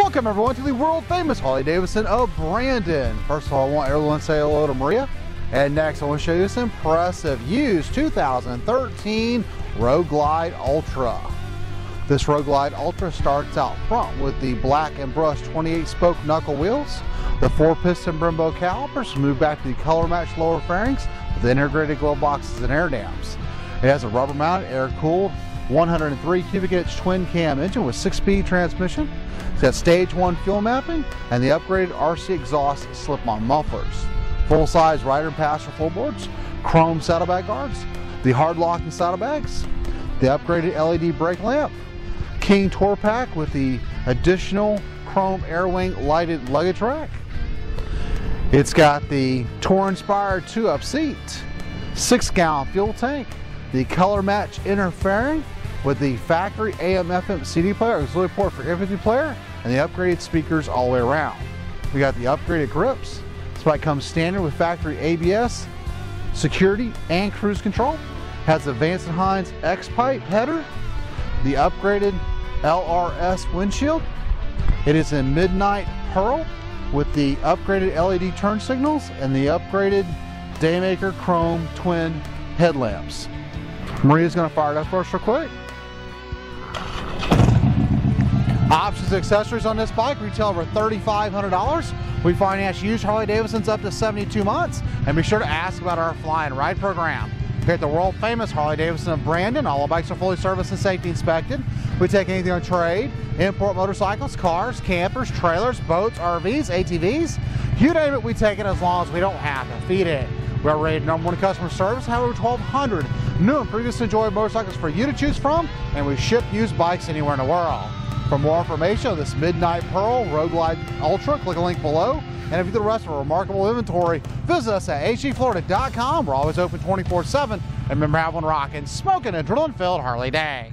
Welcome everyone to the world famous Harley Davidson of Brandon. First of all, I want everyone to say hello to Maria. And next I want to show you this impressive used 2013 Road Glide Ultra. This Road Glide Ultra starts out front with the black and brushed 28 spoke knuckle wheels, the four piston Brembo calipers, move back to the color matched lower fairings with integrated glove boxes and air dams. It has a rubber mounted air cooled 103 cubic inch twin cam engine with six speed transmission. It's got stage one fuel mapping and the upgraded RC exhaust slip on mufflers. Full size rider and passenger floorboards, chrome saddlebag guards, the hard locking saddlebags, the upgraded LED brake lamp, King Tour-Pak with the additional chrome air wing lighted luggage rack. It's got the Tour inspired two up seat, six gallon fuel tank, the color match inner fairing, with the factory AM FM CD player, auxiliary port for MP3 player, and the upgraded speakers all the way around. We got the upgraded grips. This bike comes standard with factory ABS, security, and cruise control. Has the Vance & Hines X-Pipe header, the upgraded LRS windshield. It is in Midnight Pearl with the upgraded LED turn signals and the upgraded Daymaker Chrome twin headlamps. Maria's gonna fire it up for us real quick. Options accessories on this bike retail over $3,500. We finance used Harley Davidsons up to 72 months. And be sure to ask about our fly and ride program. Here at the world famous Harley Davidson of Brandon, all our bikes are fully serviced and safety inspected. We take anything on trade, import motorcycles, cars, campers, trailers, boats, RVs, ATVs. You name it, we take it as long as we don't have to feed it. We are rated number one customer service, have over 1,200 new and previously enjoyed motorcycles for you to choose from, and we ship used bikes anywhere in the world. For more information on this Midnight Pearl Road Glide Ultra, click a link below. And if you the rest of our remarkable inventory, visit us at hdflorida.com. We're always open 24-7. And remember, have one rocking, smoking, and drilling filled Harley Day.